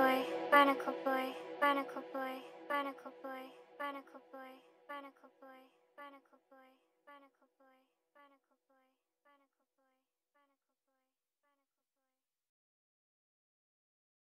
boy, barnacle boy, barnacle boy, barnacle boy, barnacle boy, barnacle boy.